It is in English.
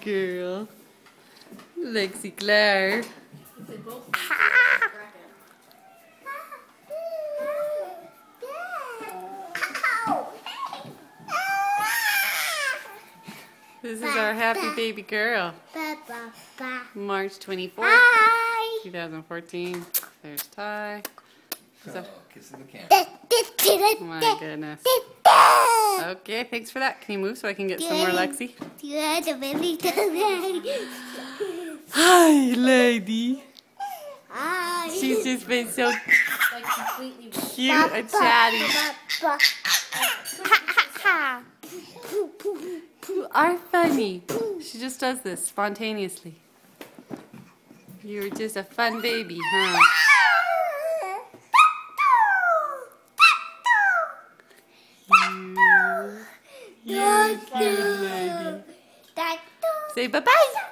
girl. Lexi Claire. This is our happy baby girl. March 24th, Hi. 2014. There's Ty. So, Oh, kissing the camera. oh my goodness. Okay, thanks for that. Can you move so I can get some more Lexi? Hi, lady. Hi. She's just been so cute and chatty. you Are funny. She just does this spontaneously. You're just a fun baby, huh? You, you're a cute lady. Say bye bye. Bye bye.